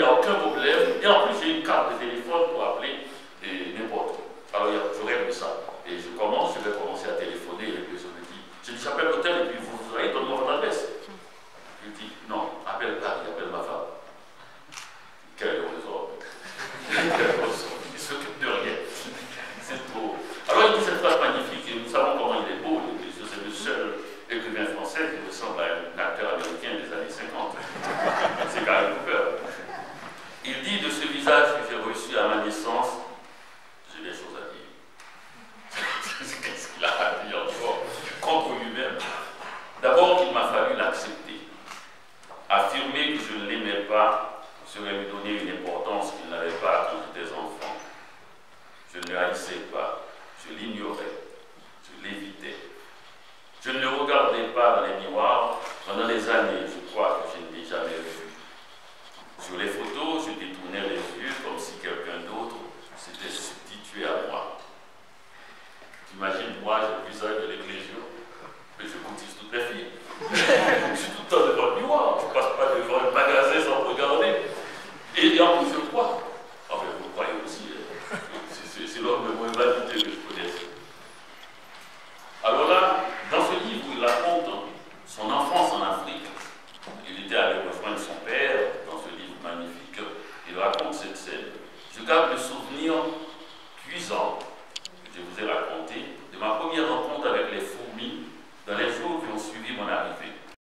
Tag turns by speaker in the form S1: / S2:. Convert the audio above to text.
S1: n'y a aucun problème. Et en plus, j'ai une carte de téléphone pour appeler n'importe où. Alors, il je rêve de ça. Et je commence, je vais commencer à téléphoner. Et puis je me dis, je dis, j'appelle l'hôtel et puis vous, vous voyez, donne-moi votre adresse. Je dis, non, appelle Paris, appelle ma femme. Quelle raison Quelle raison Il ne s'occupe de rien. C'est trop. Alors, il dit cette phrase magnifique, et nous savons comment il est beau. le- C'est le seul écrivain français qui ressemble à un acteur américain des années 50. C'est Gary Cooper. Il que j'ai reçu à ma naissance, j'ai des choses à dire. Qu'est-ce qu'il a à dire encore? Contre lui-même D'abord qu'il m'a fallu l'accepter. Affirmer que je ne l'aimais pas serait lui donner une importance qu'il n'avait pas quand j'étais enfant. Je ne le haïssais pas, je l'ignorais, je l'évitais. Je ne le regardais pas dans les miroirs pendant des années, je crois que je ne l'ai jamais vu. Sur les photos, je détournais les yeux comme si quelqu'un d'autre s'était substitué à moi. T'imagines, moi, j'ai le visage de l'éclésion, mais je courtise toutes les filles. je suis tout le temps devant le miroir, je ne passe pas devant un magasin sans regarder. Et, et en plus, je crois. Enfin, vous croyez aussi, hein. C'est- l'homme le moins validé que je connaisse. Alors là, dans ce livre il raconte son enfance en Afrique, il était allé rejoindre son père dans ce livre magnifique, il raconte cette scène. Je garde le souvenir cuisant que je vous ai raconté